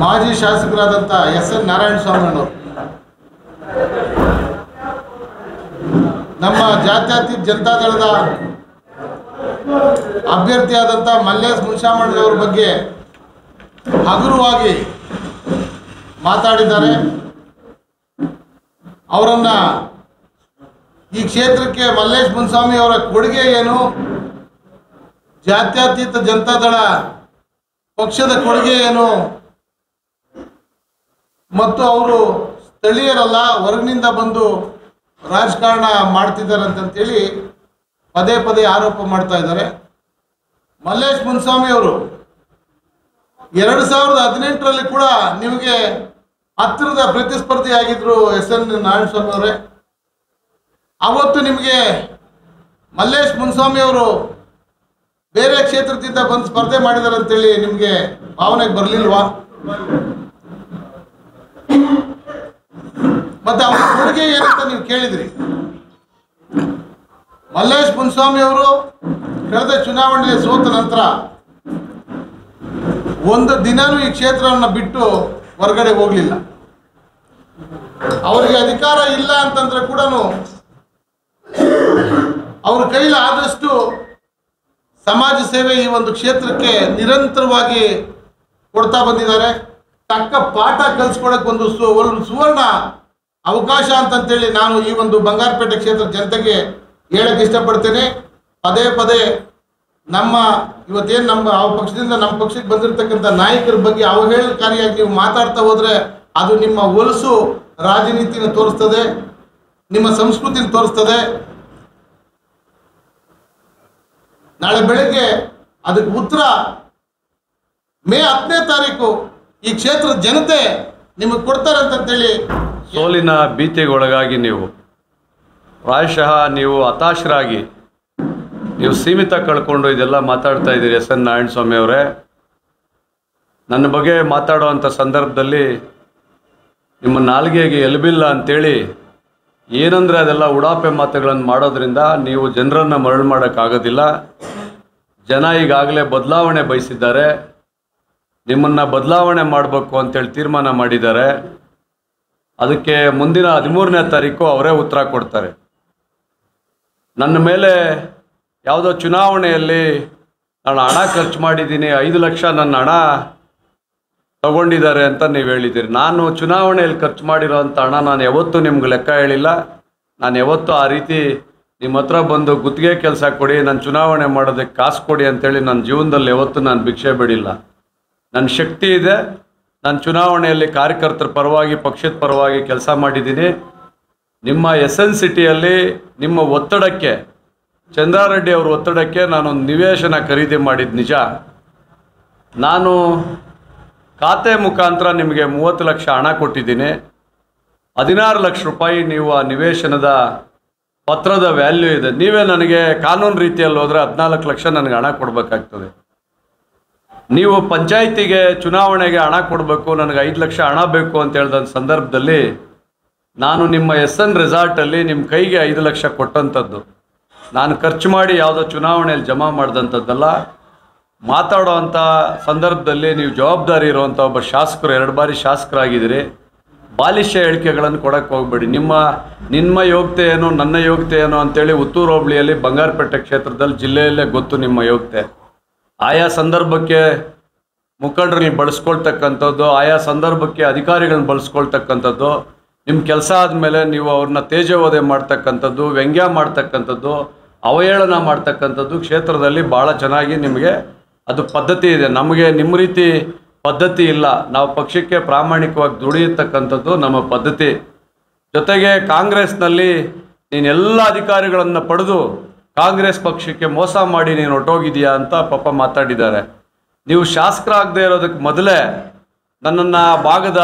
ಮಾಜಿ ಶಾಸಕರಾದಂಥ S N Narayana ಸ್ವಾಮಿಯವರು. ನಮ್ಮ ಜಾತ್ಯತೀತ ಜನತಾದಳದ ಅಭ್ಯರ್ಥಿಯಾದಂಥ ಮಲ್ಲೇಶ್ ಮುನ್ಶಾಮಣ್ಣನವ್ರ ಬಗ್ಗೆ ಹಗುರವಾಗಿ ಮಾತಾಡಿದ್ದಾರೆ. ಅವರನ್ನು ಈ ಕ್ಷೇತ್ರಕ್ಕೆ ಮಲ್ಲೇಶ್ ಮುನ್ಸ್ವಾಮಿ ಅವರ ಕೊಡುಗೆ ಏನು? ಜಾತ್ಯತೀತ ಜನತಾದಳ ಪಕ್ಷದ ಕೊಡುಗೆ ಏನು? ಮತ್ತು ಅವರು ಸ್ಥಳೀಯರಲ್ಲ ಹೊರಗಿನಿಂದ ಬಂದು ರಾಜಕಾರಣ ಮಾಡ್ತಿದ್ದಾರೆ ಅಂತಂತೇಳಿ ಪದೇ ಪದೇ ಆರೋಪ ಮಾಡ್ತಾ ಇದ್ದಾರೆ. ಮಲ್ಲೇಶ್ ಮುನ್ಸ್ವಾಮಿ ಅವರು, ಎರಡು ಸಾವಿರದ ಹದಿನೆಂಟರಲ್ಲಿ ಕೂಡ ನಿಮಗೆ ಹತ್ತಿರದ ಪ್ರತಿಸ್ಪರ್ಧಿ ಆಗಿದ್ರು ಎಸ್ ಎನ್ ನಾರಾಯಣಸ್ವಾಮಿ ಅವರೇ. ಅವತ್ತು ನಿಮಗೆ ಮಲ್ಲೇಶ್ ಮುನ್ಸ್ವಾಮಿ ಅವರು ಬೇರೆ ಕ್ಷೇತ್ರದಿಂದ ಬಂದು ಸ್ಪರ್ಧೆ ಮಾಡಿದ್ದಾರೆ ಅಂತೇಳಿ ನಿಮಗೆ ಭಾವನೆಗೆ ಬರಲಿಲ್ವಾ? ಮತ್ತೆ ಅವರ ಕೊಡುಗೆ ಏನಂತ ನೀವು ಕೇಳಿದ್ರಿ? ಮಲ್ಲೇಶ್ ಮುನ್ಸ್ವಾಮಿ ಅವರು ಕಳೆದ ಚುನಾವಣೆಯ ಸೋತ ನಂತರ ಒಂದು ದಿನನೂ ಈ ಕ್ಷೇತ್ರವನ್ನು ಬಿಟ್ಟು ಹೊರಗಡೆ ಹೋಗಲಿಲ್ಲ. ಅವರಿಗೆ ಅಧಿಕಾರ ಇಲ್ಲ ಅಂತಂದ್ರೆ ಕೂಡ ಅವ್ರ ಕೈಲಿ ಆದಷ್ಟು ಸಮಾಜ ಸೇವೆ ಈ ಒಂದು ಕ್ಷೇತ್ರಕ್ಕೆ ನಿರಂತರವಾಗಿ ಕೊಡ್ತಾ ಬಂದಿದ್ದಾರೆ. ತಕ್ಕ ಪಾಠ ಕಲಿಸ್ಕೊಡಕ್ಕೆ ಒಂದು ಒಂದು ಸುವರ್ಣ ಅವಕಾಶ ಅಂತಂತೇಳಿ ನಾನು ಈ ಒಂದು ಬಂಗಾರಪೇಟೆ ಕ್ಷೇತ್ರ ಜನತೆಗೆ ಹೇಳಕ್ ಇಷ್ಟಪಡ್ತೇನೆ. ಪದೇ ಪದೇ ನಮ್ಮ, ಇವತ್ತೇನು ನಮ್ಮ, ಆ ಪಕ್ಷದಿಂದ ನಮ್ಮ ಪಕ್ಷಕ್ಕೆ ಬಂದಿರತಕ್ಕಂಥ ನಾಯಕರ ಬಗ್ಗೆ ಅವಹೇಳಕಾರಿಯಾಗಿ ನೀವು ಮಾತಾಡ್ತಾ ಹೋದ್ರೆ ಅದು ನಿಮ್ಮ ಹೊಲಸು ರಾಜನೀತಿನ ತೋರಿಸ್ತದೆ, ನಿಮ್ಮ ಸಂಸ್ಕೃತಿನ ತೋರಿಸ್ತದೆ. ನಾಳೆ ಬೆಳಗ್ಗೆ ಅದಕ್ಕೆ ಉತ್ತರ ಮೇ ಹತ್ತನೇ ತಾರೀಕು ಈ ಕ್ಷೇತ್ರದ ಜನತೆ ನಿಮಗೆ ಕೊಡ್ತಾರೆ ಹೇಳಿ ಸೋಲಿನ ಭೀತಿಗೊಳಗಾಗಿ ನೀವು ಪ್ರಾಯಶಃ ನೀವು ಹತಾಶರಾಗಿ ನೀವು ಸೀಮಿತ ಕಳ್ಕೊಂಡು ಇದೆಲ್ಲ ಮಾತಾಡ್ತಾ ಇದ್ದೀರಿ ಎಸ್ ಎನ್ ನಾರಾಯಣಸ್ವಾಮಿ ಅವರೇ. ನನ್ನ ಬಗ್ಗೆ ಮಾತಾಡುವಂಥ ಸಂದರ್ಭದಲ್ಲಿ ನಿಮ್ಮ ನಾಲ್ಗೆಗೆ ಎಲುಬಿಲ್ಲ ಅಂತೇಳಿ ಏನಂದರೆ ಅದೆಲ್ಲ ಉಡಾಪೆ ಮಾತುಗಳನ್ನು ಮಾಡೋದ್ರಿಂದ ನೀವು ಜನರನ್ನು ಮರಳು ಮಾಡೋಕ್ಕಾಗೋದಿಲ್ಲ. ಜನ ಈಗಾಗಲೇ ಬದಲಾವಣೆ ಬಯಸಿದ್ದಾರೆ. ನಿಮ್ಮನ್ನು ಬದಲಾವಣೆ ಮಾಡಬೇಕು ಅಂತೇಳಿ ತೀರ್ಮಾನ ಮಾಡಿದ್ದಾರೆ. ಅದಕ್ಕೆ ಮುಂದಿನ ಹದಿಮೂರನೇ ತಾರೀಕು ಅವರೇ ಉತ್ತರ ಕೊಡ್ತಾರೆ. ನನ್ನ ಮೇಲೆ ಯಾವುದೋ ಚುನಾವಣೆಯಲ್ಲಿ ನಾನು ಹಣ ಖರ್ಚು ಮಾಡಿದ್ದೀನಿ, ಐದು ಲಕ್ಷ ನನ್ನ ಹಣ ತಗೊಂಡಿದ್ದಾರೆ ಅಂತ ನೀವು ಹೇಳಿದ್ದೀರಿ. ನಾನು ಚುನಾವಣೆಯಲ್ಲಿ ಖರ್ಚು ಮಾಡಿರೋಂಥ ಹಣ ನಾನು ಯಾವತ್ತೂ ನಿಮ್ಗೆ ಲೆಕ್ಕ ಹೇಳಿಲ್ಲ. ನಾನು ಯಾವತ್ತೂ ಆ ರೀತಿ ನಿಮ್ಮ ಹತ್ರ ಬಂದು ಗುತ್ತಿಗೆ ಕೆಲಸ ಕೊಡಿ, ನಾನು ಚುನಾವಣೆ ಮಾಡೋದಕ್ಕೆ ಕಾಸು ಕೊಡಿ ಅಂತೇಳಿ ನನ್ನ ಜೀವನದಲ್ಲಿ ಯಾವತ್ತೂ ನಾನು ಭಿಕ್ಷೆ ಬಿಡಿಲ್ಲ. ನನ್ನ ಶಕ್ತಿ ಇದೆ. ನಾನು ಚುನಾವಣೆಯಲ್ಲಿ ಕಾರ್ಯಕರ್ತರ ಪರವಾಗಿ, ಪಕ್ಷದ ಪರವಾಗಿ ಕೆಲಸ ಮಾಡಿದ್ದೀನಿ. ನಿಮ್ಮ ಎಸ್ ಎನ್ ಸಿಟಿಯಲ್ಲಿ ನಿಮ್ಮ ಒತ್ತಡಕ್ಕೆ, ಚಂದ್ರಾರೆಡ್ಡಿ ಅವ್ರ ಒತ್ತಡಕ್ಕೆ ನಾನೊಂದು ನಿವೇಶನ ಖರೀದಿ ಮಾಡಿದ ನಿಜ. ನಾನು ಖಾತೆ ಮುಖಾಂತರ ನಿಮಗೆ ಮೂವತ್ತು ಲಕ್ಷ ಹಣ ಕೊಟ್ಟಿದ್ದೀನಿ. ಹದಿನಾರು ಲಕ್ಷ ರೂಪಾಯಿ ನೀವು ಆ ನಿವೇಶನದ ಪತ್ರದ ವ್ಯಾಲ್ಯೂ ಇದೆ. ನೀವೇ ನನಗೆ ಕಾನೂನು ರೀತಿಯಲ್ಲಿ ಹೋದರೆ ಹದಿನಾಲ್ಕು ಲಕ್ಷ ನನಗೆ ಹಣ ಕೊಡಬೇಕಾಗ್ತದೆ. ನೀವು ಪಂಚಾಯಿತಿಗೆ ಚುನಾವಣೆಗೆ ಹಣ ಕೊಡಬೇಕು, ನನಗೆ ಐದು ಲಕ್ಷ ಹಣ ಬೇಕು ಅಂತ ಹೇಳಿದ ಸಂದರ್ಭದಲ್ಲಿ ನಾನು ನಿಮ್ಮ ಎಸ್ ಎನ್ ರೆಸಾರ್ಟಲ್ಲಿ ನಿಮ್ಮ ಕೈಗೆ ಐದು ಲಕ್ಷ ಕೊಟ್ಟಂಥದ್ದು. ನಾನು ಖರ್ಚು ಮಾಡಿ ಯಾವುದೋ ಚುನಾವಣೆಯಲ್ಲಿ ಜಮಾ ಮಾಡಿದಂಥದ್ದಲ್ಲ. ಮಾತಾಡೋ ಸಂದರ್ಭದಲ್ಲಿ ನೀವು ಜವಾಬ್ದಾರಿ ಇರುವಂಥ ಒಬ್ಬ ಶಾಸಕರು, ಎರಡು ಬಾರಿ ಶಾಸಕರಾಗಿದ್ದೀರಿ. ಬಾಲಿಷ್ಯ ಹೇಳಿಕೆಗಳನ್ನು ಕೊಡೋಕ್ಕೆ ಹೋಗಬೇಡಿ. ನಿಮ್ಮ ನಿಮ್ಮ ಯೋಗ್ಯತೆ ಏನು, ನನ್ನ ಯೋಗ್ಯತೆ ಏನು ಅಂತೇಳಿ ಉತ್ತೂರು ಹೋಬಳಿಯಲ್ಲಿ ಬಂಗಾರಪೇಟೆ ಕ್ಷೇತ್ರದಲ್ಲಿ ಜಿಲ್ಲೆಯಲ್ಲೇ ಗೊತ್ತು ನಿಮ್ಮ ಯೋಗ್ಯತೆ. ಆಯಾ ಸಂದರ್ಭಕ್ಕೆ ಮುಖಂಡರಲ್ಲಿ ಬಳಸ್ಕೊಳ್ತಕ್ಕಂಥದ್ದು, ಆಯಾ ಸಂದರ್ಭಕ್ಕೆ ಅಧಿಕಾರಿಗಳನ್ನ ಬಳಸ್ಕೊಳ್ತಕ್ಕಂಥದ್ದು ನಿಮ್ಮ ಕೆಲಸ ಆದಮೇಲೆ ನೀವು ಅವ್ರನ್ನ ತೇಜೋವಧೆ ಮಾಡ್ತಕ್ಕಂಥದ್ದು, ವ್ಯಂಗ್ಯ ಮಾಡ್ತಕ್ಕಂಥದ್ದು, ಅವಹೇಳನ ಮಾಡ್ತಕ್ಕಂಥದ್ದು ಕ್ಷೇತ್ರದಲ್ಲಿ ಭಾಳ ಚೆನ್ನಾಗಿ ನಿಮಗೆ ಅದು ಪದ್ಧತಿ ಇದೆ. ನಮಗೆ ನಿಮ್ಮ ರೀತಿ ಪದ್ಧತಿ ಇಲ್ಲ. ನಾವು ಪಕ್ಷಕ್ಕೆ ಪ್ರಾಮಾಣಿಕವಾಗಿ ದುಡಿಯತಕ್ಕಂಥದ್ದು ನಮ್ಮ ಪದ್ಧತಿ. ಜೊತೆಗೆ ಕಾಂಗ್ರೆಸ್ನಲ್ಲಿ ನೀನೆಲ್ಲ ಅಧಿಕಾರಿಗಳನ್ನು ಪಡೆದು ಕಾಂಗ್ರೆಸ್ ಪಕ್ಷಕ್ಕೆ ಮೋಸ ಮಾಡಿ ನೀನು ಹೊಟ್ಟೋಗಿದೀಯಾ ಅಂತ ಪಾಪ ಮಾತಾಡಿದ್ದಾರೆ. ನೀವು ಶಾಸಕರಾಗದೇ ಇರೋದಕ್ಕೆ ಮೊದಲೇ ನನ್ನನ್ನು ಭಾಗದ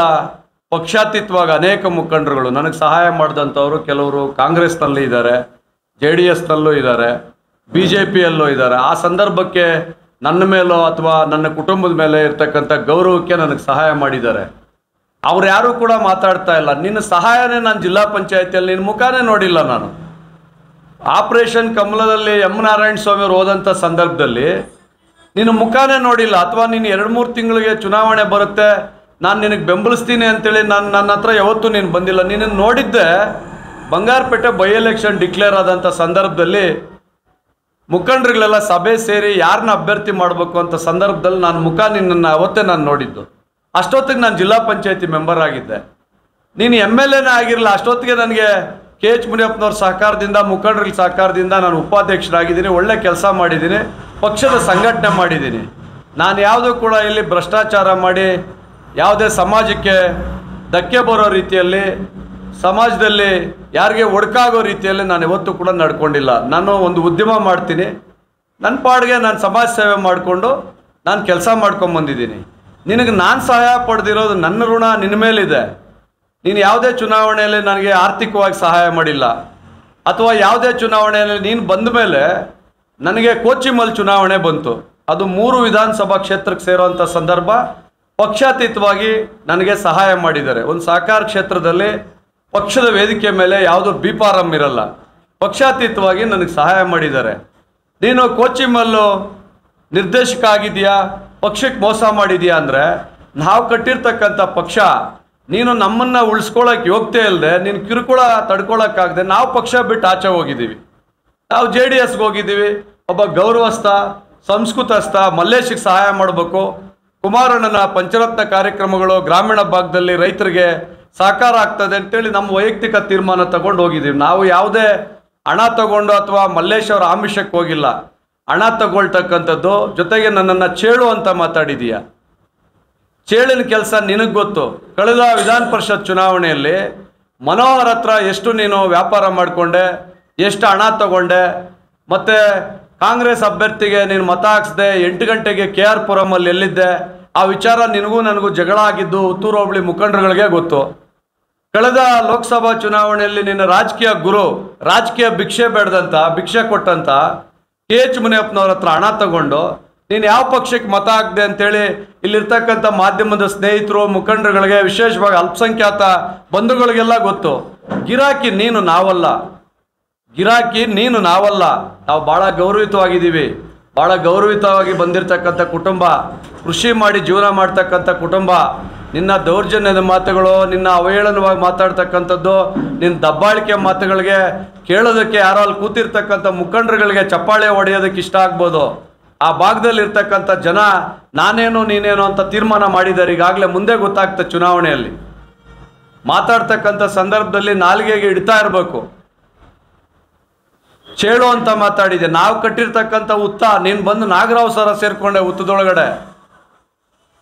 ಪಕ್ಷಾತೀತವಾಗಿ ಅನೇಕ ಮುಖಂಡರುಗಳು, ನನಗೆ ಸಹಾಯ ಮಾಡಿದಂಥವರು ಕೆಲವರು ಕಾಂಗ್ರೆಸ್ನಲ್ಲಿ ಇದ್ದಾರೆ, ಜೆ ಡಿ ಎಸ್ನಲ್ಲೂ ಇದ್ದಾರೆ, ಬಿ ಜೆ ಪಿಯಲ್ಲೂ ಇದ್ದಾರೆ. ಆ ಸಂದರ್ಭಕ್ಕೆ ನನ್ನ ಮೇಲೋ ಅಥವಾ ನನ್ನ ಕುಟುಂಬದ ಮೇಲೆ ಇರ್ತಕ್ಕಂಥ ಗೌರವಕ್ಕೆ ನನಗೆ ಸಹಾಯ ಮಾಡಿದ್ದಾರೆ. ಅವ್ರು ಯಾರೂ ಕೂಡ ಮಾತಾಡ್ತಾ ಇಲ್ಲ. ನಿನ್ನ ಸಹಾಯನೇ ನಾನು ಜಿಲ್ಲಾ ಪಂಚಾಯತಿಯಲ್ಲಿ, ನಿನ್ನ ಮುಖಾನೇ ನೋಡಿಲ್ಲ ನಾನು. ಆಪರೇಷನ್ ಕಮಲದಲ್ಲಿ ಎಂ ನಾರಾಯಣ ಸ್ವಾಮಿ ಅವರು ಹೋದಂಥ ಸಂದರ್ಭದಲ್ಲಿ ನೀನು ಮುಖಾನೇ ನೋಡಿಲ್ಲ, ಅಥವಾ ನೀನು ಎರಡು ಮೂರು ತಿಂಗಳಿಗೆ ಚುನಾವಣೆ ಬರುತ್ತೆ, ನಾನು ನಿನಗೆ ಬೆಂಬಲಿಸ್ತೀನಿ ಅಂತೇಳಿ ನಾನು ನನ್ನ ಹತ್ರ ಯಾವತ್ತೂ ನೀನು ಬಂದಿಲ್ಲ. ನಿನ್ನನ್ನು ನೋಡಿದ್ದೆ ಬಂಗಾರಪೇಟೆ ಬೈ ಎಲೆಕ್ಷನ್ ಡಿಕ್ಲೇರ್ ಆದಂಥ ಸಂದರ್ಭದಲ್ಲಿ ಮುಖಂಡರುಗಳೆಲ್ಲ ಸಭೆ ಸೇರಿ ಯಾರನ್ನ ಅಭ್ಯರ್ಥಿ ಮಾಡಬೇಕು ಅಂತ ಸಂದರ್ಭದಲ್ಲಿ ನಾನು ಮುಖ ನಿನ್ನನ್ನು ಅವತ್ತೇ ನಾನು ನೋಡಿದ್ದು. ಅಷ್ಟೊತ್ತಿಗೆ ನಾನು ಜಿಲ್ಲಾ ಪಂಚಾಯತಿ ಮೆಂಬರ್ ಆಗಿದ್ದೆ. ನೀನು ಎಂ ಎಲ್ ಎನೇ ಆಗಿರಲಿಲ್ಲ ಅಷ್ಟೊತ್ತಿಗೆ ನನಗೆ ಕೆ ಎಚ್ ಮುನಿಯಪ್ಪನವ್ರ ಸಹಕಾರದಿಂದ ಮುಖಂಡರ ಸಹಕಾರದಿಂದ ನಾನು ಉಪಾಧ್ಯಕ್ಷರಾಗಿದ್ದೀನಿ, ಒಳ್ಳೆ ಕೆಲಸ ಮಾಡಿದ್ದೀನಿ, ಪಕ್ಷದ ಸಂಘಟನೆ ಮಾಡಿದ್ದೀನಿ. ನಾನು ಯಾವುದೂ ಕೂಡ ಇಲ್ಲಿ ಭ್ರಷ್ಟಾಚಾರ ಮಾಡಿ, ಯಾವುದೇ ಸಮಾಜಕ್ಕೆ ಧಕ್ಕೆ ಬರೋ ರೀತಿಯಲ್ಲಿ, ಸಮಾಜದಲ್ಲಿ ಯಾರಿಗೆ ಒಡಕಾಗೋ ರೀತಿಯಲ್ಲಿ ನಾನು ಯಾವತ್ತೂ ಕೂಡ ನಡ್ಕೊಂಡಿಲ್ಲ. ನಾನು ಒಂದು ಉದ್ಯಮ ಮಾಡ್ತೀನಿ. ನನ್ನ ಪಾಡಿಗೆ ನಾನು ಸಮಾಜ ಸೇವೆ ಮಾಡಿಕೊಂಡು ನಾನು ಕೆಲಸ ಮಾಡ್ಕೊಂಬಂದಿದ್ದೀನಿ. ನಿನಗೆ ನಾನು ಸಹಾಯ ಪಡೆದಿರೋದು ನನ್ನ ಋಣ ನಿನ್ನ ಮೇಲಿದೆ. ನೀನು ಯಾವುದೇ ಚುನಾವಣೆಯಲ್ಲಿ ನನಗೆ ಆರ್ಥಿಕವಾಗಿ ಸಹಾಯ ಮಾಡಿಲ್ಲ, ಅಥವಾ ಯಾವುದೇ ಚುನಾವಣೆಯಲ್ಲಿ ನೀನು ಬಂದ ಮೇಲೆ ನನಗೆ ಕೋಚಿಮಲ್ ಚುನಾವಣೆ ಬಂತು. ಅದು ಮೂರು ವಿಧಾನಸಭಾ ಕ್ಷೇತ್ರಕ್ಕೆ ಸೇರುವಂಥ ಸಂದರ್ಭ ಪಕ್ಷಾತೀತವಾಗಿ ನನಗೆ ಸಹಾಯ ಮಾಡಿದ್ದಾರೆ. ಒಂದು ಸಹಕಾರ ಕ್ಷೇತ್ರದಲ್ಲಿ ಪಕ್ಷದ ವೇದಿಕೆ ಮೇಲೆ ಯಾವುದು ಬಿಪಾರಂ ಇರಲ್ಲ. ಪಕ್ಷಾತೀತವಾಗಿ ನನಗೆ ಸಹಾಯ ಮಾಡಿದ್ದಾರೆ. ನೀನು ಕೋಚಿಮಲ್ಲು ನಿರ್ದೇಶಕ ಆಗಿದೆಯಾ ಪಕ್ಷಕ್ಕೆ ಮೋಸ ಮಾಡಿದೆಯಾ ಅಂದರೆ ನಾವು ಕಟ್ಟಿರ್ತಕ್ಕಂಥ ಪಕ್ಷ ನೀನು ನಮ್ಮನ್ನು ಉಳಿಸ್ಕೊಳ್ಳೋಕೆ ಯೋಗ್ಯತೆ ಇಲ್ಲದೆ ನೀನು ಕಿರುಕುಳ ತಡ್ಕೊಳಕ್ಕಾಗದೆ ನಾವು ಪಕ್ಷ ಬಿಟ್ಟು ಆಚೆ ಹೋಗಿದ್ದೀವಿ. ನಾವು ಜೆ ಡಿ ಎಸ್ಗೆ ಹೋಗಿದ್ದೀವಿ, ಒಬ್ಬ ಗೌರವಸ್ಥ, ಸಂಸ್ಕೃತಸ್ಥ, ಮಲ್ಲೇಶಿಗೆ ಸಹಾಯ ಮಾಡಬೇಕು. ಕುಮಾರಣ್ಣನ ಪಂಚರತ್ನ ಕಾರ್ಯಕ್ರಮಗಳು ಗ್ರಾಮೀಣ ಭಾಗದಲ್ಲಿ ರೈತರಿಗೆ ಸಾಕಾರ ಆಗ್ತದೆ ಅಂತೇಳಿ ನಮ್ಮ ವೈಯಕ್ತಿಕ ತೀರ್ಮಾನ ತಗೊಂಡು ಹೋಗಿದ್ದೀವಿ. ನಾವು ಯಾವುದೇ ಹಣ ತಗೊಂಡು ಅಥವಾ ಮಲ್ಲೇಶ್ ಅವರ ಆಮಿಷಕ್ಕೆ ಹೋಗಿಲ್ಲ. ಹಣ ತಗೊಳ್ತಕ್ಕಂಥದ್ದು, ಜೊತೆಗೆ ನನ್ನನ್ನು ಚೇಳು ಅಂತ ಮಾತಾಡಿದೀಯ. ಚೇಳಿನ ಕೆಲಸ ನಿನಗೆ ಗೊತ್ತು. ಕಳೆದ ವಿಧಾನ ಪರಿಷತ್ ಚುನಾವಣೆಯಲ್ಲಿ ಮನೋಹರ್ ಹತ್ರ ಎಷ್ಟು ನೀನು ವ್ಯಾಪಾರ ಮಾಡಿಕೊಂಡೆ, ಎಷ್ಟು ಹಣ ತಗೊಂಡೆ, ಮತ್ತು ಕಾಂಗ್ರೆಸ್ ಅಭ್ಯರ್ಥಿಗೆ ನೀನು ಮತ ಹಾಕ್ಸ್ದೆ, ಎಂಟು ಗಂಟೆಗೆ ಕೆ ಆರ್ ಪುರಮಲ್ಲಿ ಎಲ್ಲಿದ್ದೆ, ಆ ವಿಚಾರ ನಿನಗೂ ನನಗೂ ಜಗಳ ಆಗಿದ್ದು ಉತ್ತೂರು ಹೋಬಳಿ ಮುಖಂಡರುಗಳಿಗೆ ಗೊತ್ತು. ಕಳೆದ ಲೋಕಸಭಾ ಚುನಾವಣೆಯಲ್ಲಿ ನಿನ್ನ ರಾಜಕೀಯ ಗುರು, ರಾಜಕೀಯ ಭಿಕ್ಷೆ ಬೇಡದಂತ, ಭಿಕ್ಷೆ ಕೊಟ್ಟಂತ ಕೆ ಎಚ್ ಮುನಿಯಪ್ಪನವ್ರ ಹತ್ರ ಹಣ ತಗೊಂಡು ನೀನು ಯಾವ ಪಕ್ಷಕ್ಕೆ ಮತ ಹಾಕ್ದೆ ಅಂತೇಳಿ ಇಲ್ಲಿರ್ತಕ್ಕಂಥ ಮಾಧ್ಯಮದ ಸ್ನೇಹಿತರು, ಮುಖಂಡರುಗಳಿಗೆ ವಿಶೇಷವಾಗಿ ಅಲ್ಪಸಂಖ್ಯಾತ ಬಂಧುಗಳಿಗೆಲ್ಲ ಗೊತ್ತು. ಗಿರಾಕಿ ನೀನು ನಾವಲ್ಲ. ಗಿರಾಕಿ ನೀನು ನಾವಲ್ಲ. ನಾವು ಭಾಳ ಗೌರವಿತವಾಗಿದ್ದೀವಿ ಭಾಳ ಗೌರವಿತವಾಗಿ ಬಂದಿರತಕ್ಕಂಥ ಕುಟುಂಬ, ಕೃಷಿ ಮಾಡಿ ಜೀವನ ಮಾಡ್ತಕ್ಕಂಥ ಕುಟುಂಬ, ನಿನ್ನ ದೌರ್ಜನ್ಯದ ಮಾತುಗಳು, ನಿನ್ನ ಅವಹೇಳನವಾಗಿ ಮಾತಾಡ್ತಕ್ಕಂಥದ್ದು, ನಿನ್ನ ದಬ್ಬಾಳಿಕೆ ಮಾತುಗಳಿಗೆ ಕೇಳೋದಕ್ಕೆ ಯಾರಲ್ಲಿ ಕೂತಿರ್ತಕ್ಕಂಥ ಮುಖಂಡರುಗಳಿಗೆ ಚಪ್ಪಾಳೆ ಹೊಡೆಯೋದಕ್ಕೆ ಇಷ್ಟ ಆಗ್ಬೋದು. ಆ ಭಾಗದಲ್ಲಿ ಇರ್ತಕ್ಕಂಥ ಜನ, ನಾನೇನು ನೀನೇನು ಅಂತ ತೀರ್ಮಾನ ಮಾಡಿದ್ದಾರೆ, ಈಗಾಗಲೇ ಮುಂದೆ ಗೊತ್ತಾಗ್ತದೆ ಚುನಾವಣೆಯಲ್ಲಿ. ಮಾತಾಡ್ತಕ್ಕಂಥ ಸಂದರ್ಭದಲ್ಲಿ ನಾಲಿಗೆಗೆ ಇಡ್ತಾ ಇರಬೇಕು. ಚೇಳು ಅಂತ ಮಾತಾಡಿದೆ. ನಾವು ಕಟ್ಟಿರ್ತಕ್ಕಂಥ ಉತ್ತ, ನೀನು ಬಂದು ನಾಗರಾವ್ ಸರ ಸೇರ್ಕೊಂಡೆ ಉತ್ತದೊಳಗಡೆ.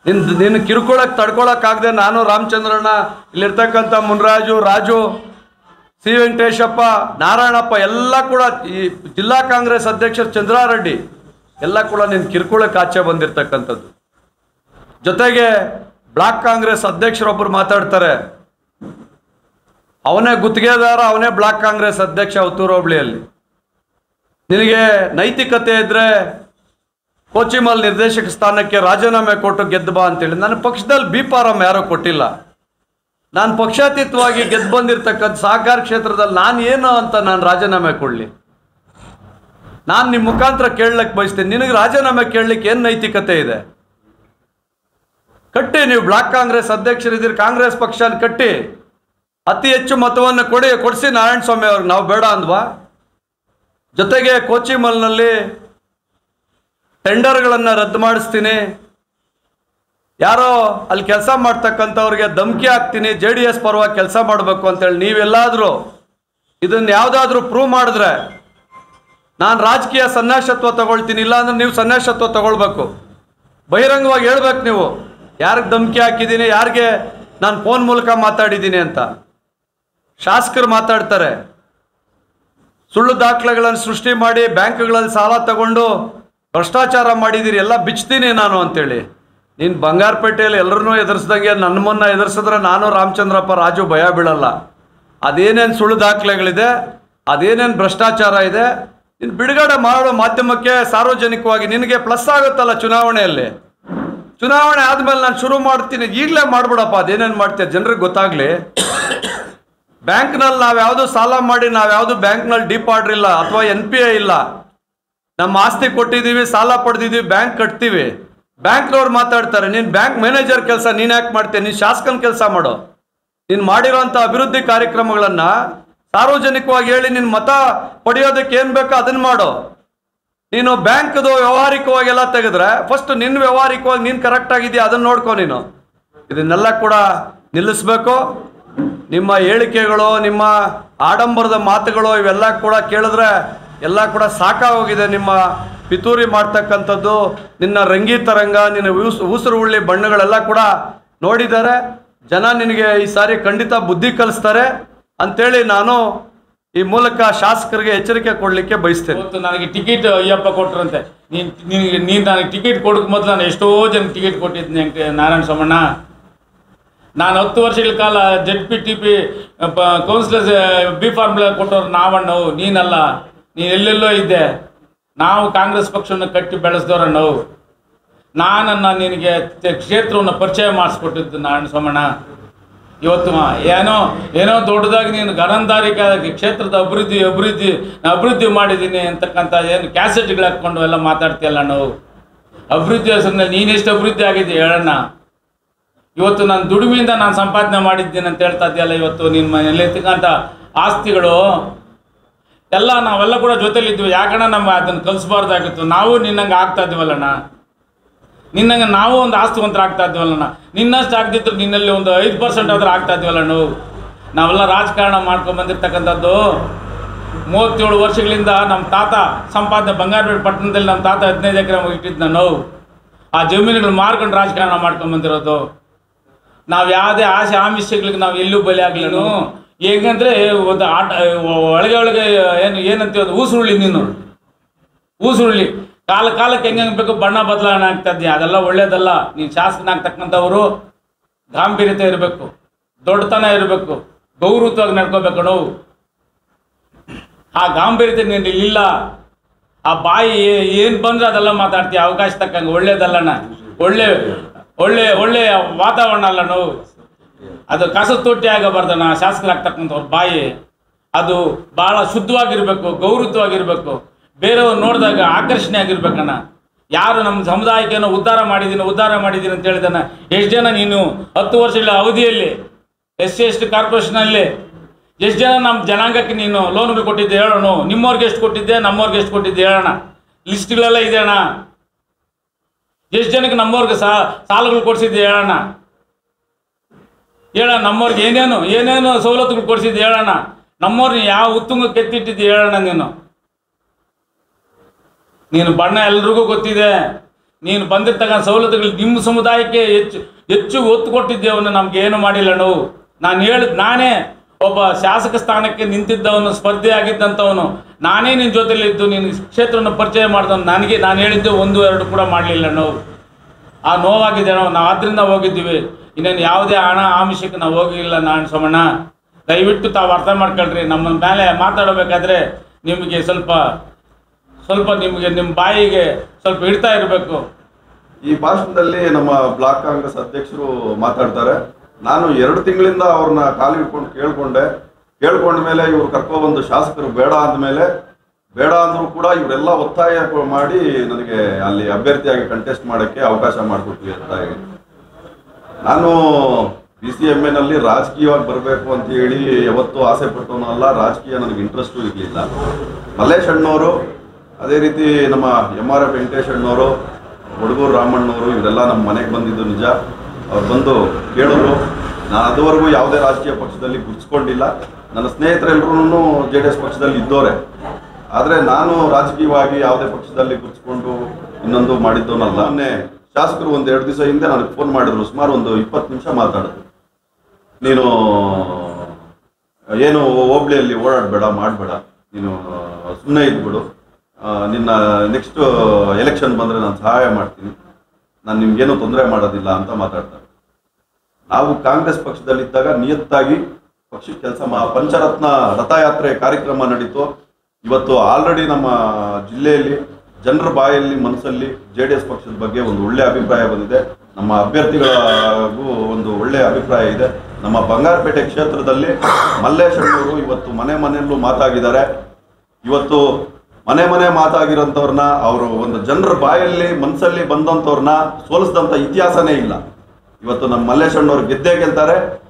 ನಿನ್ ನಿನ್ನ ಕಿರುಕೊಳಕ್ಕೆ ತಡ್ಕೊಳಕ್ಕಾಗದೆ ನಾನು ರಾಮಚಂದ್ರಣ್ಣ, ಇಲ್ಲಿರ್ತಕ್ಕಂಥ ಮುನ್ರಾಜು, ರಾಜು, ಸಿ ವೆಂಕಟೇಶಪ್ಪ, ನಾರಾಯಣಪ್ಪ, ಎಲ್ಲ ಕೂಡ ಈ ಜಿಲ್ಲಾ ಕಾಂಗ್ರೆಸ್ ಅಧ್ಯಕ್ಷ ಚಂದ್ರಾರೆಡ್ಡಿ. ಎಲ್ಲ ಕೂಡ ನಿನ್ನ ಕಿರುಕುಳಕ್ಕೆ ಆಚೆ ಬಂದಿರತಕ್ಕಂಥದ್ದು. ಜೊತೆಗೆ ಬ್ಲಾಕ್ ಕಾಂಗ್ರೆಸ್ ಅಧ್ಯಕ್ಷರೊಬ್ಬರು ಮಾತಾಡ್ತಾರೆ. ಅವನೇ ಗುತ್ತಿಗೆದಾರ, ಅವನೇ ಬ್ಲಾಕ್ ಕಾಂಗ್ರೆಸ್ ಅಧ್ಯಕ್ಷ ಉತ್ತೂರು ಹೋಬಳಿಯಲ್ಲಿ. ನಿನಗೆ ನೈತಿಕತೆ ಇದ್ರೆ ಕೋಚಿಮಲ್ ನಿರ್ದೇಶಕ ಸ್ಥಾನಕ್ಕೆ ರಾಜೀನಾಮೆ ಕೊಟ್ಟು ಗೆದ್ದು ಬಾ ಅಂತೇಳಿ. ನನ್ನ ಪಕ್ಷದಲ್ಲಿ ಬಿ ಪಾರಮ್ ಯಾರೋ ಕೊಟ್ಟಿಲ್ಲ. ನಾನು ಪಕ್ಷಾತೀತವಾಗಿ ಗೆದ್ದು ಬಂದಿರತಕ್ಕಂಥ ಸಹಕಾರ ಕ್ಷೇತ್ರದಲ್ಲಿ ನಾನು ಏನು ಅಂತ ನಾನು ರಾಜೀನಾಮೆ ಕೊಡಲಿ? ನಾನು ನಿಮ್ಮ ಮುಖಾಂತರ ಕೇಳಲಿಕ್ಕೆ ಬಯಸ್ತೇನೆ. ನಿನಗೆ ರಾಜೀನಾಮೆ ಕೇಳಲಿಕ್ಕೆ ಏನು ನೈತಿಕತೆ ಇದೆ? ಕಟ್ಟಿ, ನೀವು ಬ್ಲಾಕ್ ಕಾಂಗ್ರೆಸ್ ಅಧ್ಯಕ್ಷರಿದ್ದೀರಿ, ಕಾಂಗ್ರೆಸ್ ಪಕ್ಷನ ಕಟ್ಟಿ. ಅತಿ ಹೆಚ್ಚು ಮತವನ್ನು ಕೊಡಿ, ಕೊಡಿಸಿ ನಾರಾಯಣ ಸ್ವಾಮಿ ಅವ್ರಿಗೆ. ನಾವು ಬೇಡ ಅಂದ್ವಾ? ಜೊತೆಗೆ ಕೋಚಿಮಲ್ನಲ್ಲಿ ಟೆಂಡರ್ಗಳನ್ನು ರದ್ದು ಮಾಡಿಸ್ತೀನಿ. ಯಾರೋ ಅಲ್ಲಿ ಕೆಲಸ ಮಾಡ್ತಕ್ಕಂಥವ್ರಿಗೆ ಧಮಕಿ ಹಾಕ್ತೀನಿ, ಜೆ ಡಿ ಎಸ್ ಪರವಾಗಿ ಕೆಲಸ ಮಾಡಬೇಕು ಅಂತೇಳಿ ನೀವೆಲ್ಲಾದರೂ ಇದನ್ನು ಯಾವುದಾದ್ರೂ ಪ್ರೂವ್ ಮಾಡಿದ್ರೆ ನಾನು ರಾಜಕೀಯ ಸನ್ಯಾಸತ್ವ ತಗೊಳ್ತೀನಿ, ಇಲ್ಲಾಂದ್ರೆ ನೀವು ಸನ್ಯಾಸತ್ವ ತಗೊಳ್ಬೇಕು. ಬಹಿರಂಗವಾಗಿ ಹೇಳ್ಬೇಕು ನೀವು, ಯಾರಿಗೆ ಧಮಕಿ ಹಾಕಿದ್ದೀನಿ, ಯಾರಿಗೆ ನಾನು ಫೋನ್ ಮೂಲಕ ಮಾತಾಡಿದ್ದೀನಿ ಅಂತ. ಶಾಸಕರು ಮಾತಾಡ್ತಾರೆ, ಸುಳ್ಳು ದಾಖಲೆಗಳನ್ನು ಸೃಷ್ಟಿ ಮಾಡಿ ಬ್ಯಾಂಕ್ಗಳಲ್ಲಿ ಸಾಲ ತಗೊಂಡು ಭ್ರಷ್ಟಾಚಾರ ಮಾಡಿದ್ದೀರಿ ಎಲ್ಲ ಬಿಚ್ತೀನಿ ನಾನು ಅಂತೇಳಿ. ನೀನು ಬಂಗಾರಪೇಟೆಯಲ್ಲಿ ಎಲ್ಲರನ್ನೂ ಎದುರಿಸ್ದಂಗೆ ನನ್ನಮ್ಮನ್ನ ಎದುರಿಸಿದ್ರೆ ನಾನು ರಾಮಚಂದ್ರಪ್ಪ, ರಾಜು ಭಯ ಬೀಳಲ್ಲ. ಅದೇನೇನು ಸುಳ್ಳು ದಾಖಲೆಗಳಿದೆ, ಅದೇನೇನು ಭ್ರಷ್ಟಾಚಾರ ಇದೆ ನೀನು ಬಿಡುಗಡೆ ಮಾಡೋ ಮಾಧ್ಯಮಕ್ಕೆ ಸಾರ್ವಜನಿಕವಾಗಿ ನಿನಗೆ ಪ್ಲಸ್ ಆಗುತ್ತಲ್ಲ ಚುನಾವಣೆಯಲ್ಲಿ? ಚುನಾವಣೆ ಆದಮೇಲೆ ನಾನು ಶುರು ಮಾಡ್ತೀನಿ, ಈಗಲೇ ಮಾಡ್ಬಿಡಪ್ಪ ಅದೇನೇನು ಮಾಡ್ತೀಯ? ಜನರಿಗೆ ಗೊತ್ತಾಗಲಿ. ಬ್ಯಾಂಕ್ನಲ್ಲಿ ನಾವು ಯಾವುದು ಸಾಲ ಮಾಡಿ, ನಾವು ಯಾವುದು ಬ್ಯಾಂಕ್ನಲ್ಲಿ ಡಿಪಾರ್ಡರ್ ಇಲ್ಲ ಅಥವಾ ಎನ್ ಪಿ ಐ ಇಲ್ಲ. ನಮ್ಮ ಆಸ್ತಿ ಕೊಟ್ಟಿದ್ದೀವಿ ಸಾಲ ಪಡೆದಿದ್ದೀವಿ ಬ್ಯಾಂಕ್ ಕಟ್ತೀವಿ. ಬ್ಯಾಂಕ್ನವ್ರು ಮಾತಾಡ್ತಾರೆ, ನೀನು ಬ್ಯಾಂಕ್ ಮ್ಯಾನೇಜರ್ ಕೆಲಸ, ನೀನು ಯಾಕೆ ಮಾಡ್ತೀಯ? ನೀನು ಶಾಸಕನ ಕೆಲಸ ಮಾಡು. ನೀನು ಮಾಡಿರೋಂಥ ಅಭಿವೃದ್ಧಿ ಕಾರ್ಯಕ್ರಮಗಳನ್ನು ಸಾರ್ವಜನಿಕವಾಗಿ ಹೇಳಿ ನಿನ್ನ ಮತ ಪಡೆಯೋದಕ್ಕೆ ಏನು ಬೇಕೋ ಅದನ್ನು ಮಾಡು. ನೀನು ಬ್ಯಾಂಕ್ದು ವ್ಯವಹಾರಿಕವಾಗಿ ಎಲ್ಲ ತೆಗೆದ್ರೆ ಫಸ್ಟ್ ನಿನ್ನ ವ್ಯವಹಾರಿಕವಾಗಿ ನೀನು ಕರೆಕ್ಟ್ ಆಗಿದೆಯಾ ಅದನ್ನು ನೋಡ್ಕೊ ನೀನು. ಇದನ್ನೆಲ್ಲ ಕೂಡ ನಿಲ್ಲಿಸ್ಬೇಕು. ನಿಮ್ಮ ಹೇಳಿಕೆಗಳು, ನಿಮ್ಮ ಆಡಂಬರದ ಮಾತುಗಳು ಇವೆಲ್ಲ ಕೂಡ ಕೇಳಿದ್ರೆ ಎಲ್ಲ ಕೂಡ ಸಾಕಾಗೋಗಿದೆ. ನಿಮ್ಮ ಪಿತೂರಿ ಮಾಡ್ತಕ್ಕಂಥದ್ದು, ನಿನ್ನ ರಂಗೀತರಂಗ ನಿನ್ನ ಉಸಿರು ಉಳ್ಳಿ ಬಣ್ಣಗಳೆಲ್ಲ ಕೂಡ ನೋಡಿದ್ದಾರೆ. ಜನ ನಿನಗೆ ಈ ಸಾರಿ ಖಂಡಿತ ಬುದ್ಧಿ ಕಲಿಸ್ತಾರೆ. ಅಂತೇಳಿ ನಾನು ಈ ಮೂಲಕ ಶಾಸಕರಿಗೆ ಎಚ್ಚರಿಕೆ ಕೊಡಲಿಕ್ಕೆ ಬಯಸ್ತೇನೆ. ಇವತ್ತು ನನಗೆ ಟಿಕೆಟ್ ಅಯ್ಯಪ್ಪ ಕೊಟ್ರಂತೆ. ನೀನು ನೀನು ನನಗೆ ಟಿಕೆಟ್ ಕೊಡಕ್ ಮೊದಲು ನಾನು ಎಷ್ಟೋ ಜನ ಟಿಕೆಟ್ ಕೊಟ್ಟಿದ್ದೀನಿ ನಾರಾಯಣ ಸೋಮಣ್ಣ. ನಾನು ಹತ್ತು ವರ್ಷಗಳ ಕಾಲ Z P, T P councillors B formula ಕೊಟ್ಟವ್ರು ನಾವಣ್ಣವು ನೀನಲ್ಲ. ನೀನು ಎಲ್ಲೆಲ್ಲೋ ಇದ್ದೆ. ನಾವು ಕಾಂಗ್ರೆಸ್ ಪಕ್ಷವನ್ನು ಕಟ್ಟಿ ಬೆಳೆಸಿದವರಣ್ಣವು ನಾನನ್ನು ನಿನಗೆ ಕ್ಷೇತ್ರವನ್ನು ಪರಿಚಯ ಮಾಡಿಸ್ಕೊಟ್ಟಿದ್ದು ನಾರಾಯಣ ಸೋಮಣ್ಣ. ಇವತ್ತು ಏನೋ ಏನೋ ದೊಡ್ಡದಾಗಿ ನೀನು ಗರಂಧಾರಿಕೆ ಕ್ಷೇತ್ರದ ಅಭಿವೃದ್ಧಿ ಅಭಿವೃದ್ಧಿ, ನಾ ಅಭಿವೃದ್ಧಿ ಮಾಡಿದ್ದೀನಿ ಅಂತಕ್ಕಂಥ ಏನು ಕ್ಯಾಸೆಟ್ಗಳು ಹಾಕ್ಕೊಂಡು ಎಲ್ಲ ಮಾತಾಡ್ತೀಯಲ್ಲ ನಾವು ಅಭಿವೃದ್ಧಿ ಹೆಸರಿನಲ್ಲಿ ನೀನೆಷ್ಟು ಅಭಿವೃದ್ಧಿ ಆಗಿದೆ ಹೇಳಣ್ಣ. ಇವತ್ತು ನಾನು ದುಡಿಮೆಯಿಂದ ನಾನು ಸಂಪಾದನೆ ಮಾಡಿದ್ದೀನಿ ಅಂತ ಹೇಳ್ತಾ ಇದೆಯಲ್ಲ ಇವತ್ತು ನಿನ್ನ ಮನೆಯಲ್ಲಿ ಇರ್ತಕ್ಕಂಥ ಆಸ್ತಿಗಳು. ಎಲ್ಲ ನಾವೆಲ್ಲ ಕೂಡ ಜೊತೆಲಿದ್ವಿ. ಯಾಕಣ್ಣ ನಮ್ಗೆ ಅದನ್ನು ಕಲಿಸ್ಬಾರ್ದಾಗಿತ್ತು? ನಾವು ನಿನ್ನಂಗೆ ಆಗ್ತಾ ಇದ್ವಲ್ಲಣ್ಣ. ನಿನ್ನಂಗೆ ನಾವು ಒಂದು ಆಸ್ತಿವಂತರ ಆಗ್ತಾ ಇದ್ವಲ್ಲಣ್ಣ ನಿನ್ನಷ್ಟು ಆಗ್ತಿದ್ರು ನಿನ್ನಲ್ಲಿ ಒಂದು ಐದು ಪರ್ಸೆಂಟ್ ಆದರೂ ಆಗ್ತಾ ಇದ್ವಲ್ಲ ನಾವು. ನಾವೆಲ್ಲ ರಾಜಕಾರಣ ಮಾಡ್ಕೊಂಡು ಬಂದಿರ್ತಕ್ಕಂಥದ್ದು. ಮೂವತ್ತೇಳು ವರ್ಷಗಳಿಂದ ನಮ್ಮ ತಾತ ಸಂಪಾದನೆ ಬಂಗಾರಪೇಟೆ ಪಟ್ಟಣದಲ್ಲಿ ನಮ್ಮ ತಾತ ಹದಿನೈದು ಎಕರೆ ಇಟ್ಟಿದ್ದ ನಾವು. ಆ ಜಮೀನುಗಳು ಮಾರ್ಕೊಂಡು ರಾಜಕಾರಣ ಮಾಡ್ಕೊಂಡು ಬಂದಿರೋದು. ನಾವು ಯಾವುದೇ ಆಸೆ ಆಮಿಷಗಳಿಗೆ ನಾವು ಎಲ್ಲೂ ಬಲಿ ಆಗ್ಲಿನು ಹೇಗಂದ್ರೆ ಒಂದು ಆಟ, ಒಳಗೆ ಒಳಗೆ ಏನು, ಏನಂತೀವಿ ಅದು, ಊಸುರುಳ್ಳಿ ನೀನು. ಊಸುರುಳಿ ಕಾಲ ಕಾಲಕ್ಕೆ ಹೆಂಗೆ ಬೇಕು ಬಣ್ಣ ಬದಲಾವಣೆ ಆಗ್ತಾ ಇದೆಯಾ? ಅದೆಲ್ಲ ಒಳ್ಳೇದಲ್ಲ. ನೀವು ಶಾಸಕನಾಗ್ತಕ್ಕಂಥವರು ಗಾಂಭೀರ್ಯತೆ ಇರಬೇಕು, ದೊಡ್ಡತನ ಇರಬೇಕು ಗೌರವತ್ವಾಗಿ ನಡ್ಕೋಬೇಕು ನೋವು. ಆ ಗಾಂಭೀರ್ಯತೆ ನೀನು ಇಲ್ಲ ಆ ಬಾಯಿ ಏನು ಬಂದ್ರೆ ಅದೆಲ್ಲ ಮಾತಾಡ್ತೀಯ? ಅವಕಾಶ ತಕ್ಕಂಗೆ ಒಳ್ಳೇದಲ್ಲಣ್ಣ ಒಳ್ಳೆ ಒಳ್ಳೆ ಒಳ್ಳೆ ವಾತಾವರಣ ಅಲ್ಲ ನೋವು. ಅದು ಕಸ ತೊಟ್ಟಿ ಆಗಬಾರ್ದಣ್ಣ ಶಾಸಕರಾಗ್ತಕ್ಕಂಥವ್ರ ಬಾಯಿ, ಅದು ಬಹಳ ಶುದ್ಧವಾಗಿರ್ಬೇಕು ಗೌರವವಾಗಿರ್ಬೇಕು ಬೇರೆಯವ್ರು ನೋಡಿದಾಗ ಆಕರ್ಷಣೆ ಆಗಿರ್ಬೇಕಣ್ಣ. ಯಾರು ನಮ್ಮ ಸಮುದಾಯಕ್ಕೆ ಉದ್ಧಾರ ಮಾಡಿದ್ದೀನಿ ಉದ್ಧಾರ ಮಾಡಿದ್ದೀನಿ ಅಂತ ಹೇಳಿದಾನ ಎಷ್ಟು ಜನ ನೀನು ಹತ್ತು ವರ್ಷಗಳ ಅವಧಿಯಲ್ಲಿ, ಎಸ್ ಸಿ, ಎಸ್ ಟಿ ಕಾರ್ಪೊರೇಷನಲ್ಲಿ. ಎಷ್ಟು ಜನ ನಮ್ಮ ಜನಾಂಗಕ್ಕೆ ನೀನು ಲೋನ್ಗಳು ಕೊಟ್ಟಿದ್ದೆ ಹೇಳೋಣ. ನಿಮ್ಮವ್ರಿಗೆ ಎಷ್ಟು ಕೊಟ್ಟಿದ್ದೆ, ನಮ್ಮವ್ರಿಗೆ ಎಷ್ಟು ಕೊಟ್ಟಿದ್ದೆ ಹೇಳೋಣ. ಲಿಸ್ಟ್ಗಳೆಲ್ಲ ಇದೆ ಅಣ್ಣ. ಎಷ್ಟು ಜನಕ್ಕೆ ನಮ್ಮವ್ರಿಗೆ ಸಾಲಗಳು ಕೊಡಿಸಿದ್ದೆ ಹೇಳೋಣ. ಹೇಳ, ನಮ್ಮವ್ರಿಗೆ ಏನೇನು ಏನೇನು ಸವಲತ್ತುಗಳು ಕೊಡಿಸಿದ್ದೆ ಹೇಳೋಣ. ನಮ್ಮವ್ರನ್ನ ಯಾವ ಉತ್ತುಂಗಕ್ಕೆ ಕೆತ್ತಿಟ್ಟಿದ್ದೆ ಹೇಳೋಣ ನೀನು. ನೀನು ಬಣ್ಣ ಎಲ್ರಿಗೂ ಗೊತ್ತಿದೆ. ನೀನು ಬಂದಿರ್ತಕ್ಕಂಥ ಸವಲತ್ತುಗಳು ನಿಮ್ಮ ಸಮುದಾಯಕ್ಕೆ ಹೆಚ್ಚು ಹೆಚ್ಚು ಒತ್ತು ಕೊಟ್ಟಿದ್ದೇವನು ನಮ್ಗೆ ಏನು ಮಾಡಿಲ್ಲ ನಾವು. ನಾನು ಹೇಳಿದ್ ನಾನೇ ಒಬ್ಬ ಶಾಸಕ ಸ್ಥಾನಕ್ಕೆ ನಿಂತಿದ್ದವನು, ಸ್ಪರ್ಧೆ ಆಗಿದ್ದಂಥವನು. ನಾನೇ ನಿನ್ನ ಜೊತೆಲಿದ್ದು ನಿನ್ನ ಕ್ಷೇತ್ರವನ್ನು ಪರಿಚಯ ಮಾಡಿದವನು. ನನಗೆ, ನಾನು ಹೇಳಿದ್ದು ಒಂದು, ಎರಡು ಕೂಡ ಮಾಡಲಿಲ್ಲ ನಾವು. ಆ ನೋವಾಗಿದೆ ನಾವು ನಾವು ಆದ್ದರಿಂದ ಹೋಗಿದ್ದೀವಿ. ಇನ್ನೇನು ಯಾವುದೇ ಹಣ ಆಮಿಷಕ್ಕೆ ನಾವು ಹೋಗಿಲ್ಲ ನಾನು ಸೋಮಣ್ಣ. ದಯವಿಟ್ಟು ತಾವು ಅರ್ಥ ಮಾಡ್ಕೊಳ್ರಿ. ನಮ್ಮ ಮೇಲೆ ಮಾತಾಡಬೇಕಾದ್ರೆ ನಿಮಗೆ ಸ್ವಲ್ಪ ಸ್ವಲ್ಪ ನಿಮಗೆ ನಿಮ್ಮ ಬಾಯಿಗೆ ಸ್ವಲ್ಪ ಇಡ್ತಾ ಇರಬೇಕು. ಈ ಭಾಷಣದಲ್ಲಿ ನಮ್ಮ ಬ್ಲಾಕ್ ಕಾಂಗ್ರೆಸ್ ಅಧ್ಯಕ್ಷರು ಮಾತಾಡ್ತಾರೆ. ನಾನು ಎರಡು ತಿಂಗಳಿಂದ ಅವ್ರನ್ನ ಕಾಲು ಹಿಡ್ಕೊಂಡು ಕೇಳ್ಕೊಂಡೆ. ಕೇಳ್ಕೊಂಡ ಮೇಲೆ ಇವ್ರು ಕರ್ಕೊಬಂದು ಶಾಸಕರು ಬೇಡ ಅಂದಮೇಲೆ ಬೇಡ ಅಂದ್ರೂ ಕೂಡ ಇವರೆಲ್ಲ ಒತ್ತಾಯ ಮಾಡಿ ನನಗೆ ಅಲ್ಲಿ ಅಭ್ಯರ್ಥಿಯಾಗಿ ಕಂಟೆಸ್ಟ್ ಮಾಡೋಕ್ಕೆ ಅವಕಾಶ ಮಾಡಿಕೊಟ್ವಿ ಅಂತ ನಾನು ಬಿ ಸಿ ಎಂ ಎನಲ್ಲಿ ರಾಜಕೀಯವಾಗಿ ಬರಬೇಕು ಅಂತ ಹೇಳಿ ಯಾವತ್ತೂ ಆಸೆ ಪಟ್ಟವನಲ್ಲ, ರಾಜಕೀಯ ನನಗೆ ಇಂಟ್ರೆಸ್ಟು ಇರಲಿಲ್ಲ. ಮಲ್ಲೇಶ್ ಅಣ್ಣವರು ಅದೇ ರೀತಿ ನಮ್ಮ ಎಂ ಆರ್ ಎಫ್ ವೆಂಕಟೇಶಣ್ಣವರು ಹುಡುಗೂರು ರಾಮಣ್ಣವರು, ಇವರೆಲ್ಲ ನಮ್ಮ ಮನೆಗೆ ಬಂದಿದ್ದು ನಿಜ. ಅವ್ರು ಬಂದು ಕೇಳಿದ್ರು ನಾನು ಅದುವರೆಗೂ ಯಾವುದೇ ರಾಜಕೀಯ ಪಕ್ಷದಲ್ಲಿ ಗುರ್ಸ್ಕೊಂಡಿಲ್ಲ. ನನ್ನ ಸ್ನೇಹಿತರೆಲ್ಲರೂ ಜೆ ಡಿ ಎಸ್ ಪಕ್ಷದಲ್ಲಿ ಇದ್ದೋರೆ ಆದರೆ ನಾನು ರಾಜಕೀಯವಾಗಿ ಯಾವುದೇ ಪಕ್ಷದಲ್ಲಿ ಗುರ್ಸ್ಕೊಂಡು ಇನ್ನೊಂದು ಮಾಡಿದ್ದವನಲ್ಲ ಮೊನ್ನೆ ಶಾಸಕರು ಒಂದು ಎರಡು ದಿವಸ ಹಿಂದೆ ನನಗೆ ಫೋನ್ ಮಾಡಿದ್ರು, ಸುಮಾರು ಒಂದು ಇಪ್ಪತ್ತು ನಿಮಿಷ ಮಾತಾಡಿದ್ರು ನೀನು, ಏನು ಹೋಬಳಿಯಲ್ಲಿ ಓಡಾಡಬೇಡ, ಮಾಡಬೇಡ. ನೀನು ಸುಮ್ಮನೆ ಇದ್ಬಿಡು. ನಿನ್ನ ನೆಕ್ಸ್ಟ್ ಎಲೆಕ್ಷನ್ ಬಂದರೆ ನಾನು ಸಹಾಯ ಮಾಡ್ತೀನಿ. ನಾನು ನಿಮ್ಗೇನು ತೊಂದರೆ ಮಾಡೋದಿಲ್ಲ ಅಂತ ಮಾತಾಡ್ತಾರೆ. ನಾವು ಕಾಂಗ್ರೆಸ್ ಪಕ್ಷದಲ್ಲಿದ್ದಾಗ ನಿಯತ್ತಾಗಿ ಪಕ್ಷ ಕೆಲಸ ಮಾ ಪಂಚರತ್ನ ರಥಯಾತ್ರೆ ಕಾರ್ಯಕ್ರಮ ನಡೀತು. ಇವತ್ತು ಆಲ್ರೆಡಿ ನಮ್ಮ ಜಿಲ್ಲೆಯಲ್ಲಿ, ಜನರ ಬಾಯಲ್ಲಿ, ಮನಸ್ಸಲ್ಲಿ ಜೆ ಡಿ ಎಸ್ ಪಕ್ಷದ ಬಗ್ಗೆ ಒಂದು ಒಳ್ಳೆ ಅಭಿಪ್ರಾಯ ಬಂದಿದೆ. ನಮ್ಮ ಅಭ್ಯರ್ಥಿಗಳಿಗೂ ಒಂದು ಒಳ್ಳೆ ಅಭಿಪ್ರಾಯ ಇದೆ. ನಮ್ಮ ಬಂಗಾರಪೇಟೆ ಕ್ಷೇತ್ರದಲ್ಲಿ ಮಲ್ಲೇಶ್ವರವರು ಇವತ್ತು ಮನೆ ಮನೆಯಲ್ಲೂ ಮಾತಾಗಿದ್ದಾರೆ. ಇವತ್ತು ಮನೆ ಮನೆ ಮಾತಾಗಿರೋಂಥವ್ರನ್ನ, ಅವರು ಒಂದು ಜನರ ಬಾಯಲ್ಲಿ ಮನಸ್ಸಲ್ಲಿ ಬಂದಂಥವ್ರನ್ನ ಸೋಲಿಸಿದಂಥ ಇತಿಹಾಸನೇ ಇಲ್ಲ. ಇವತ್ತು ನಮ್ಮ ಮಲ್ಲೇಶ್ ಅಣ್ಣವ್ರು ಗೆದ್ದೇ ಗೆಲ್ತಾರೆ.